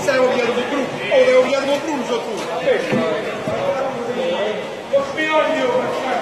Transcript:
Isso é o dinheiro do Ou é o dinheiro do Bruno, Jotu. Os piores, meu.